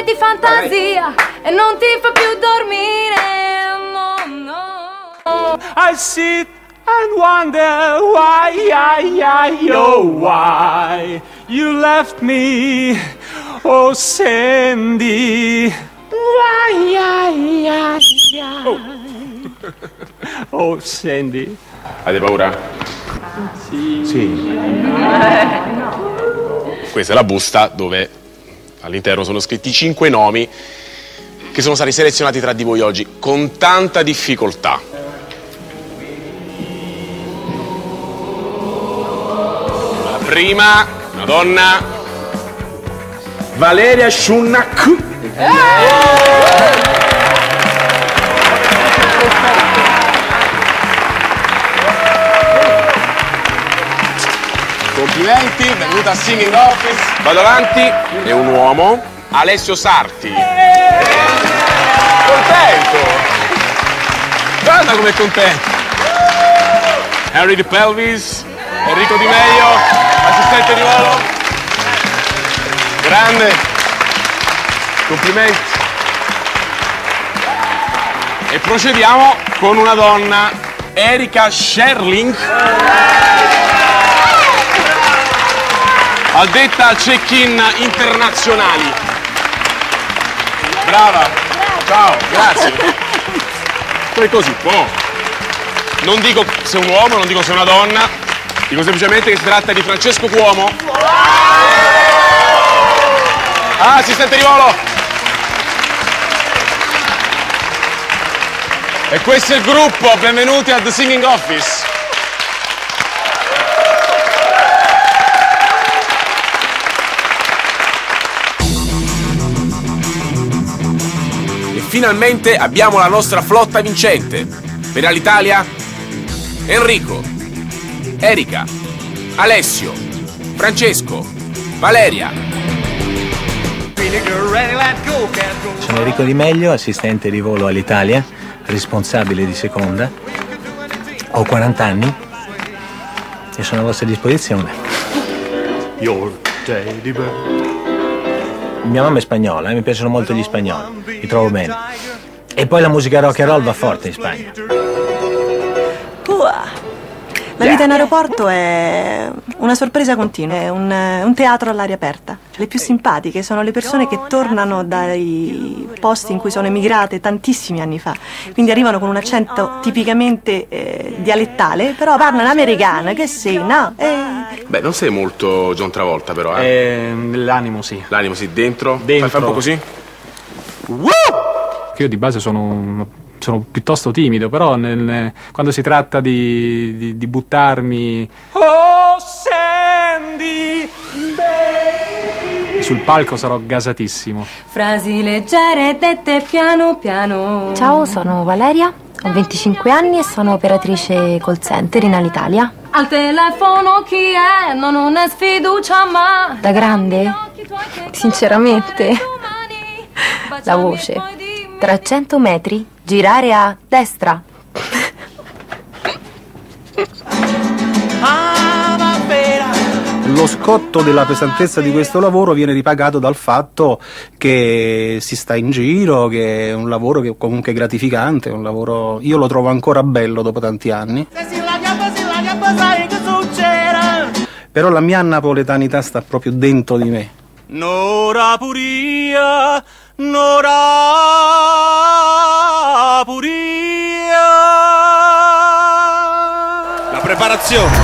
e di fantasia e non ti fa più dormire no no I sit and wonder why, I, I, oh, why you left me, oh Sandy. Why, I, I, I. Oh, Sandy. Avete paura? Sì. Questa è la busta dove all'interno sono scritti cinque nomi che sono stati selezionati tra di voi oggi con tanta difficoltà. La prima, una donna, Valeria Shunnak. Complimenti, benvenuta a Singing Office. Vado avanti, è un uomo, Alessio Sarti. Contento! Guarda com'è contento! Henry De Pelvis, Enrico Di Meglio, assistente di volo. Grande! Complimenti! E procediamo con una donna, Erika Sherling. Addetta a check-in internazionali. Brava. Ciao, grazie. Poi così, può. Non dico se è un uomo, non dico se è una donna, dico semplicemente che si tratta di Francesco Cuomo. Ah, assistente di volo. E questo è il gruppo, benvenuti a The Singing Office. Finalmente abbiamo la nostra flotta vincente. Per l'Italia, Enrico, Erika, Alessio, Francesco, Valeria. Sono Enrico Di Meglio, assistente di volo all'Italia, responsabile di seconda. Ho 40 anni e sono a vostra disposizione. Your teddy bear. Mia mamma è spagnola e mi piacciono molto gli spagnoli, li trovo bene. E poi la musica rock and roll va forte in Spagna. Uah. La vita in aeroporto è una sorpresa continua, è un, un teatro all'aria aperta. Le più simpatiche sono le persone che tornano dai posti in cui sono emigrate tantissimi anni fa, quindi arrivano con un accento tipicamente eh, dialettale, però parlano americano, che sì, no? Eh, Beh, non sei molto John Travolta però, eh? Eh, l'animo sì. L'animo sì, dentro. Dentro. Fai, fai un po' così? Che io di base sono, sono piuttosto timido, però nel- quando si tratta di, di- di buttarmi Oh Sandy sul palco sarò gasatissimo. frasi leggere dette piano piano Ciao, sono Valeria, ho 25 anni e sono operatrice call center in Alitalia. al telefono chi è non ho ne sfiducia ma Da grande? Sinceramente, la voce. Tra 100 metri, girare a destra. Lo scotto della pesantezza di questo lavoro viene ripagato dal fatto che si sta in giro, che è un lavoro che comunque è gratificante, è un lavoro io lo trovo ancora bello dopo tanti anni. Però la mia napoletanità sta proprio dentro di me. Nora Puria, Nora Puria. La preparazione.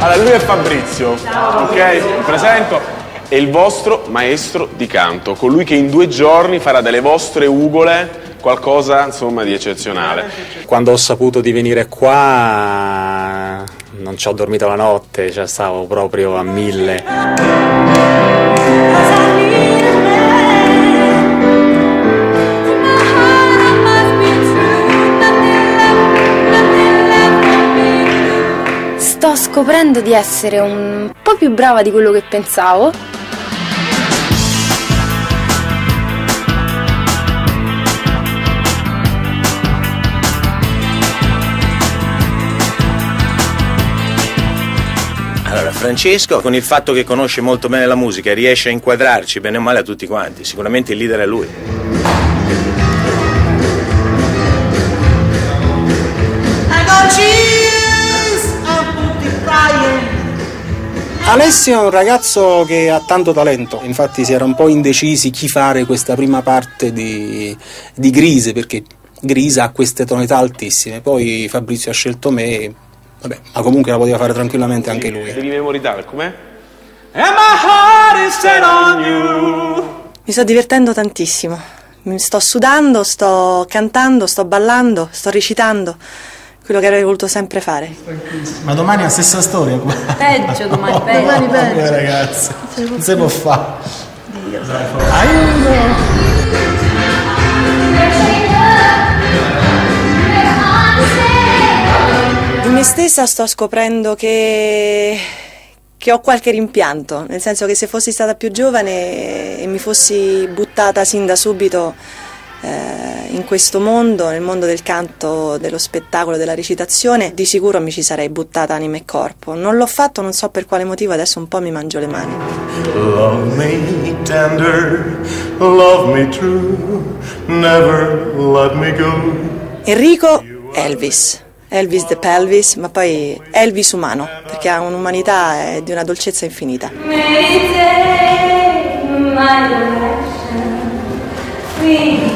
Allora, lui è Fabrizio, ok? Mi presento. È il vostro maestro di canto, colui che in due giorni farà delle vostre ugole qualcosa insomma di eccezionale. Quando ho saputo di venire qua non ci ho dormito la notte, cioè stavo proprio a mille. Sto scoprendo di essere un po' più brava di quello che pensavo. Francesco, con il fatto che conosce molto bene la musica, riesce a inquadrarci bene o male a tutti quanti. Sicuramente il leader è lui. Alessio è un ragazzo che ha tanto talento, infatti si era un po' indecisi chi fare questa prima parte di, di Grise, perché Grise ha queste tonalità altissime, poi Fabrizio ha scelto me, vabbè, ma comunque la poteva fare tranquillamente anche lui. Devi memorizzare, com'è? Mi sto divertendo tantissimo. Mi sto sudando, sto cantando, sto ballando, sto recitando. Quello che avrei voluto sempre fare. Ma domani è la stessa storia qua. Peggio domani, peggio. Domani peggio, ragazzi. Non si può fare. Di me stessa sto scoprendo che, che ho qualche rimpianto, nel senso che se fossi stata più giovane e mi fossi buttata sin da subito eh, in questo mondo, nel mondo del canto, dello spettacolo, della recitazione, di sicuro mi ci sarei buttata anima e corpo. Non l'ho fatto, non so per quale motivo, adesso un po' mi mangio le mani. Love me tender, love me true, never let me go. Enrico Elvis. Elvis the pelvis, ma poi Elvis umano, perché ha un'umanità di una dolcezza infinita. Meditate my direction. We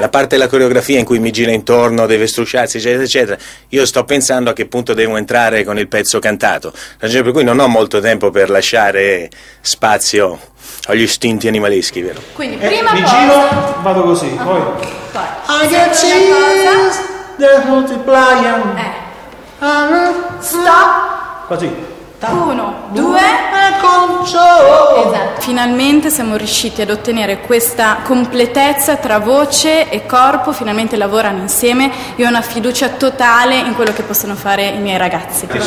La parte della coreografia in cui mi gira intorno, deve strusciarsi, eccetera, eccetera. Io sto pensando a che punto devo entrare con il pezzo cantato. Ragione per cui non ho molto tempo per lasciare spazio agli istinti animaleschi, vero? Quindi Eh, prima mi cosa giro, vado così, poi. Vai. I cosa cheese, they're multiplying. è Ah, stop. Così. Uno, due. Concio. Finalmente siamo riusciti ad ottenere questa completezza tra voce e corpo, finalmente lavorano insieme. Io ho una fiducia totale in quello che possono fare i miei ragazzi. Perché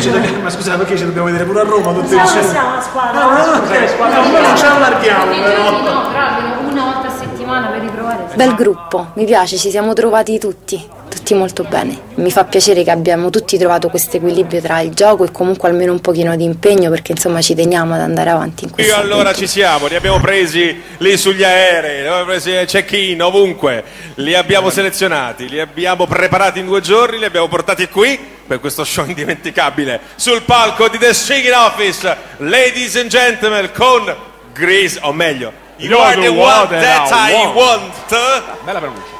ce ne- Ma scusa, perché ci dobbiamo vedere pure a Roma tutti insieme? siamo una squadra. Ah, no, ok, squadra, ma non ci allarghiamo però. No, almeno una volta a settimana per riprovare. Bel gruppo, mi piace, ci siamo trovati tutti, tutti molto bene. Mi fa piacere che abbiamo tutti trovato questo equilibrio tra il gioco e comunque almeno un pochino di impegno perché insomma ci teniamo ad andare avanti in Io questo allora ci siamo, li abbiamo presi lì sugli aerei, li abbiamo presi check-in, ovunque, li abbiamo selezionati, li abbiamo preparati in due giorni, li abbiamo portati qui per questo show indimenticabile sul palco di The Shaking Office, ladies and gentlemen, con Grease, o meglio, You are the one that I want, Bella pronuncia.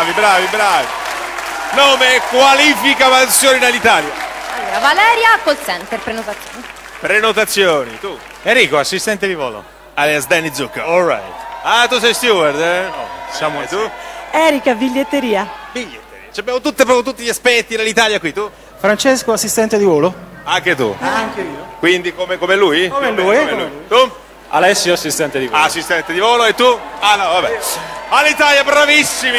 bravi, bravi, bravi. Nome, qualifica, mansioni dall'Italia. Allora, Valeria, call center, prenotazioni. Prenotazioni, tu. Enrico, assistente di volo. Alias Danny Zucca. All right. Ah, tu sei steward, eh? Siamo E tu? Erika, biglietteria. Ci abbiamo tutte, proprio tutti gli aspetti dell'Italia qui, tu? Francesco, assistente di volo. Anche tu? Anche io. Quindi come, come lui? Come lui, meno come Tu? Alessio, assistente di volo. Assistente di volo e tu? Ah no, vabbè. All'Italia, bravissimi!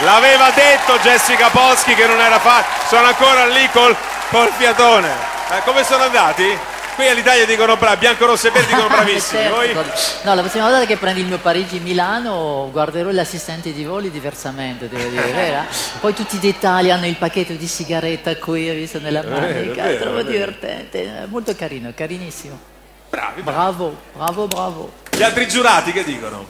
L'aveva detto Jessica Poschi che non era facile. Sono ancora lì col, col fiatone. Eh, come sono andati? Qui all'Italia dicono bravi, bianco-rosso e verde dicono bravissimi. Certo. Voi? No, la prossima volta che prendi il mio Parigi-Milano guarderò gli assistenti di voli diversamente, devo dire, vera? Poi tutti i dettagli hanno il pacchetto di sigaretta qui, hai visto nella manica, è vero, trovo divertente, eh, molto carino, carinissimo. Bravi, Bravo, bravo, bravo. Gli altri giurati che dicono?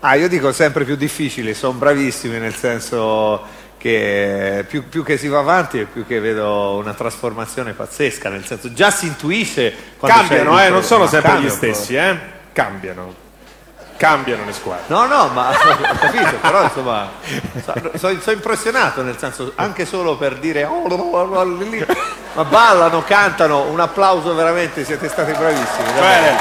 Ah, io dico sempre più difficili, sono bravissimi nel senso che più, più che si va avanti e più che vedo una trasformazione pazzesca, nel senso già si intuisce Cambiano, eh, non sono sempre gli stessi, eh? Cambiano. Cambiano le squadre. No, no, ma ho capito, però insomma, sono impressionato nel senso, anche solo per dire, "Oh, oh, oh, oh", lì, ma ballano, cantano, un applauso veramente, siete stati bravissimi. Bene.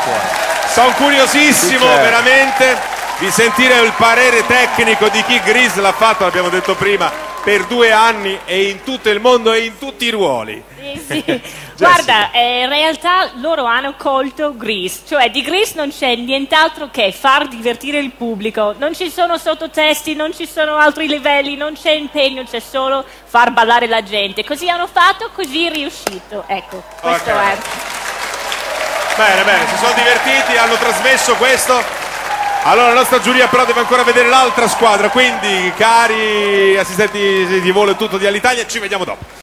Sono curiosissimo certo. veramente di sentire il parere tecnico di chi Gris l'ha fatto, l'abbiamo detto prima, per due anni e in tutto il mondo e in tutti i ruoli. Sì. Guarda, eh, in realtà loro hanno colto Grease, cioè di Grease non c'è nient'altro che far divertire il pubblico, non ci sono sottotesti, non ci sono altri livelli, non c'è impegno, c'è solo far ballare la gente. Così hanno fatto, così è riuscito. Ecco, questo Ok. è. Bene, bene, si sono divertiti, hanno trasmesso questo. Allora la nostra giuria però deve ancora vedere l'altra squadra, quindi cari assistenti di volo e tutto di Alitalia, ci vediamo dopo.